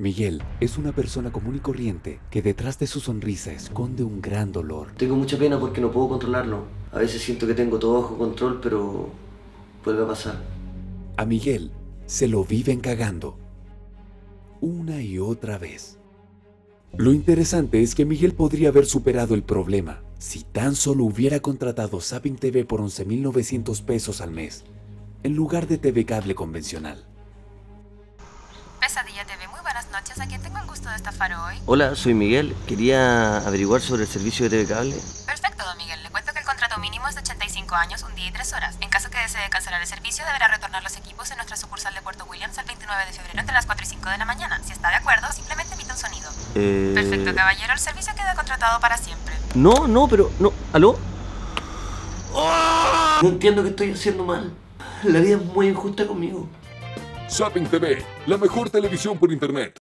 Miguel es una persona común y corriente que detrás de su sonrisa esconde un gran dolor. Tengo mucha pena porque no puedo controlarlo. A veces siento que tengo todo bajo control, pero vuelve a pasar. A Miguel se lo viven cagando. Una y otra vez. Lo interesante es que Miguel podría haber superado el problema si tan solo hubiera contratado Zapping TV por 11.900 pesos al mes, en lugar de TV cable convencional. Pesadilla TV, muy buenas noches. ¿A quién tengo el gusto de estafar hoy? Hola, soy Miguel. Quería averiguar sobre el servicio de TV Cable. Perfecto, don Miguel. Le cuento que el contrato mínimo es de 85 años, un día y tres horas. En caso que desee cancelar el servicio, deberá retornar los equipos en nuestra sucursal de Puerto Williams el 29 de febrero entre las 4 y 5 de la mañana. Si está de acuerdo, simplemente emite un sonido. Eh... Perfecto, caballero. El servicio queda contratado para siempre. No, no, pero... no. ¿Aló? No entiendo qué estoy haciendo mal. La vida es muy injusta conmigo. Zapping TV, la mejor televisión por internet.